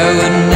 Ireland